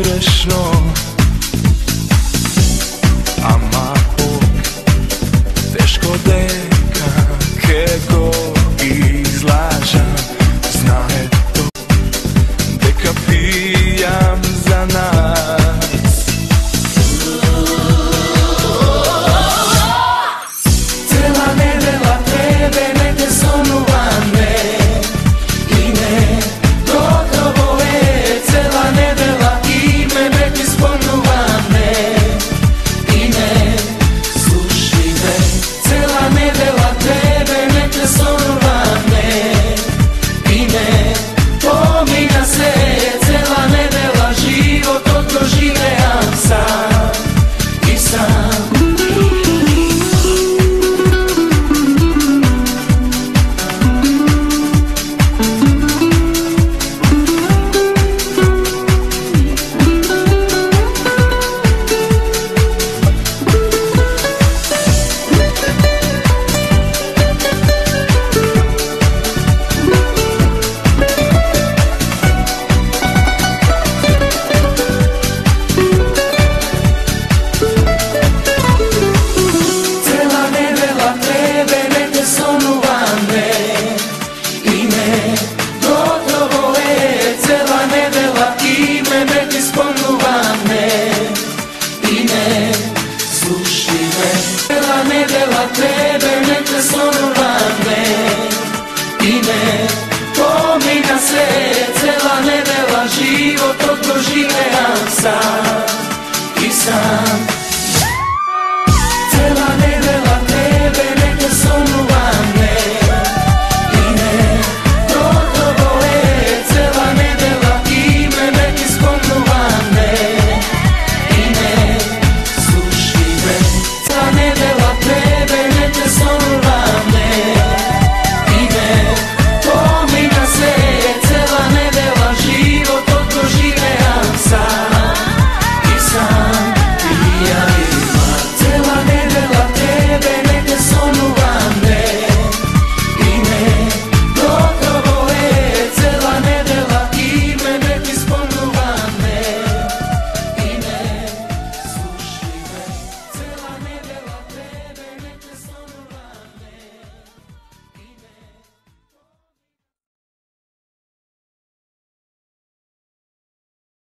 określone